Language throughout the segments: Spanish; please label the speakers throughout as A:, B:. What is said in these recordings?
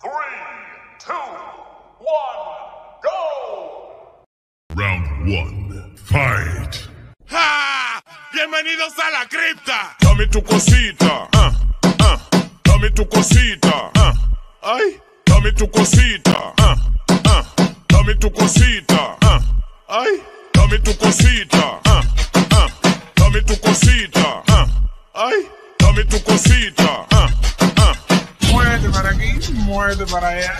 A: Three, two, one, go!
B: Round one, fight.
C: ¡Ja! ¡Bienvenidos a la cripta! Dame tu cosita, ah, ah. Dame tu cosita, ah. Ay, dame tu cosita, ah, ah. Dame tu cosita, ah. Ay, dame tu cosita,
D: muévete para allá.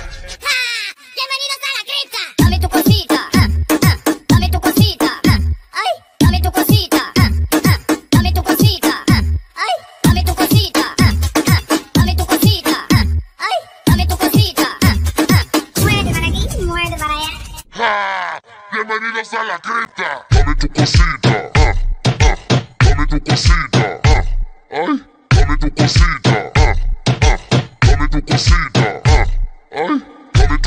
E: ¡Bienvenidos a la cripta! Dame tu cosita, ah, ah, dame tu cosita, ah, ay, dame tu cosita, ah, ah, dame tu cosita, ah, ay, dame tu cosita, ah, ah, dame tu cosita, ah, ay, dame tu cosita, ah, ah. Muévete para aquí, muévete para allá.
C: ¡Ja! ¡Bienvenidos a la cripta! Dame tu cosita, ah, ah. Dame tu cosita, ah. Ay, dame tu cosita,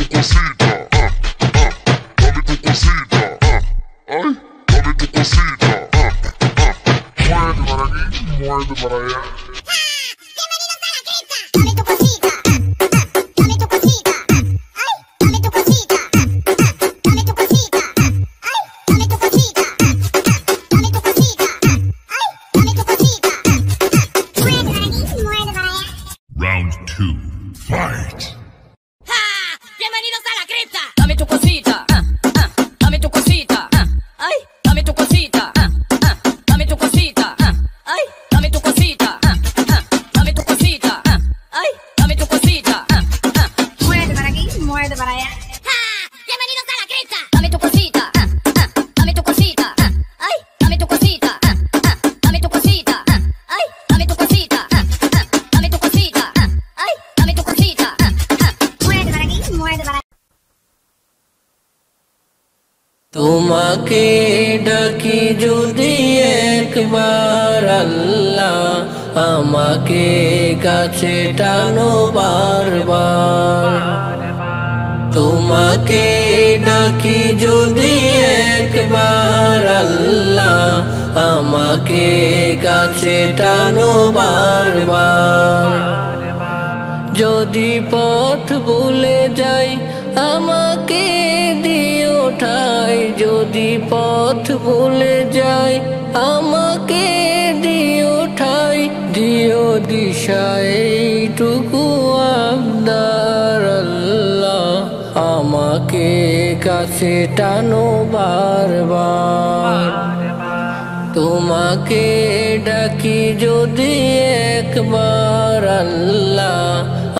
C: tu cosita, ah, ah. Dame tu cosita, ah. Dame tu cosita, ah, ah.
D: Muévete para aquí, muévete para allá.
E: ¡Bienvenidos a la aquí, muévete para allá. ¡Ja! ¡Bienvenidos a la cripta! Dame tu cosita, ah, ah, dame tu cosita, ah, ay, dame tu cosita, ah, ah, dame tu cosita, ah, ay, dame tu cosita, ah, ah, dame tu cosita, ah, ay, dame tu cosita, ah, ah.
D: Muévete para aquí, muévete para allá.
F: তোমাকে ডাকি যদি একবার আল্লাহ আমাকে কাছে টানো বারবার তোমাকে ডাকি যদি একবার আল্লাহ আমাকে কাছে টানো বারবার। যদি পথ ভুলে যাই, আমাকে দিও ঠাই। যদি পথ ভুলে যাই, আমাকে দিও ঠাই। দিও দিশা এইটুকু কাছে টানো বারবার। তোমাকে ডাকি যদি একবার আল্লাহ